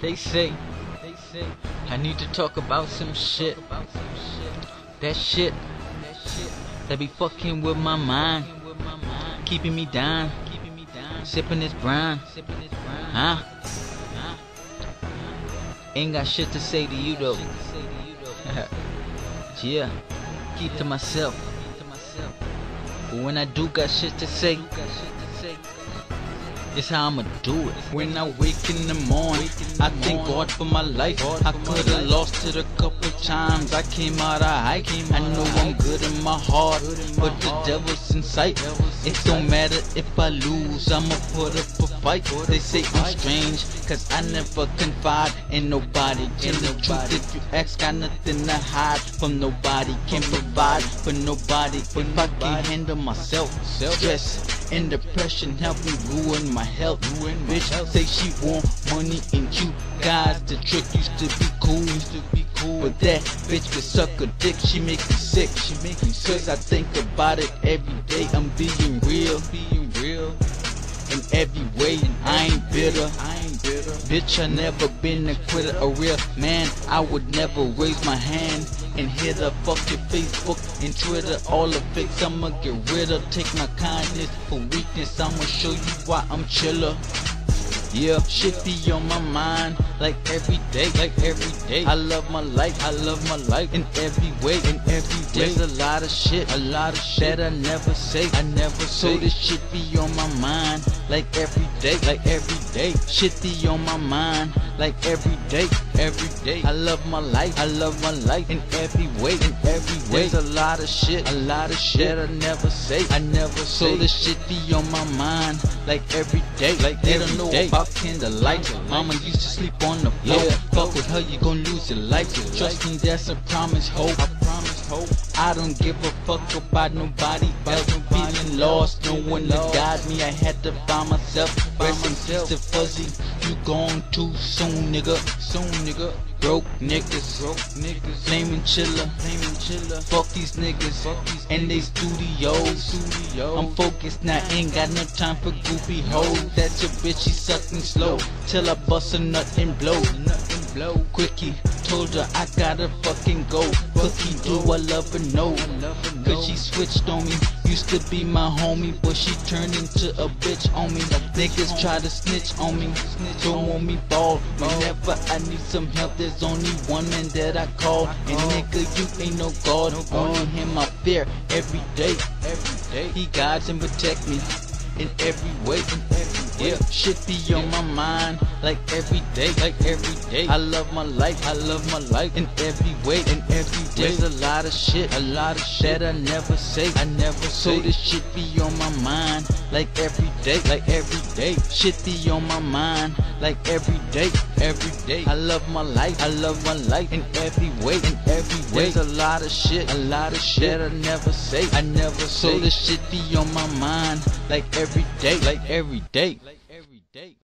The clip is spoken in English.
They say, they say, I need to talk about some shit. That shit, that be fucking with my mind, keeping me down, sipping this brown, huh? Ain't got shit to say to you though. yeah, keep to myself. But when I do got shit to say, it's how I'ma do it. When I wake in the morning, I thank God for my life. I could've lost it a couple times. I came out alright. I know I'm good in my heart, but the devil's in sight. It don't matter if I lose, I'ma put up a fight. They say I'm strange, cause I never confide in nobody. In the truth, if you ask, got nothing to hide from nobody. Can't provide for nobody if I can handle myself. Stress and depression help me ruin my health. Ruin bitch say she want money and you guys. The trick used to be cool, used to be cool. But that bitch could suck a dick, she make me sick. She make me sick. Cause I think about it every day. I'm being real, being real. In every way, and I ain't bitter. I ain't Bitch, I never been a quitter, a real man. I would never raise my hand and hit up fuck your Facebook and Twitter. All the fakes I'ma get rid of. Take my kindness for weakness. I'ma show you why I'm Chilla. Yeah, shit be on my mind like every day, like every day. I love my life, I love my life in every way, in every way. There's a lot of shit, a lot of shit that I never say, I never say. So this shit be on my mind like every day, like every day. Shit be on my mind like every day, every day. I love my life, I love my life in every way, in every. There's a lot of shit, a lot of shit I never say, I never say. So this shit be on my mind like every day, like they don't know about candlelight. Mama used to sleep on the floor. Yeah. Fuck with her, you gon' lose your life. Trust me, that's a promise, hope. I promise, hope. I don't give a fuck about nobody else. Feeling lost, no one to guide me. I had to find myself. Rest in peace to Fuzzy. You gone too soon, nigga. Soon, nigga. Broke niggas, broke niggas, flaming Chilla, flaming Chilla. Fuck these niggas, fuck these and they studios. Studio. I'm focused now, ain't got no time for goofy hoes. That's your bitch, she sucking slow till I bust a nut and blow, nut and blow. Quickie told her I gotta fucking go. Cookie, do I love her? No, cause she switched on me. Used to be my homie, but she turned into a bitch on me. Niggas try to snitch on me, don't want me bald. Whenever I need some help, there's only one man that I call. And nigga, you ain't no god. Only him I fear every day. Every day, he guides and protect me in every way. In every way. Yeah, shit be on my mind like every day, like every day. I love my life, I love my life in every way, in every way. There's a lot of shit, a lot of shit that I never say, I never say. So this shit be on my mind like every day, like every day. Shit be on my mind like every day, every day. I love my life, I love my life in every way, in every way. There's a lot of shit, a lot of shit I never say, I never say. So the shit be on my mind like every day, like every day, like every day.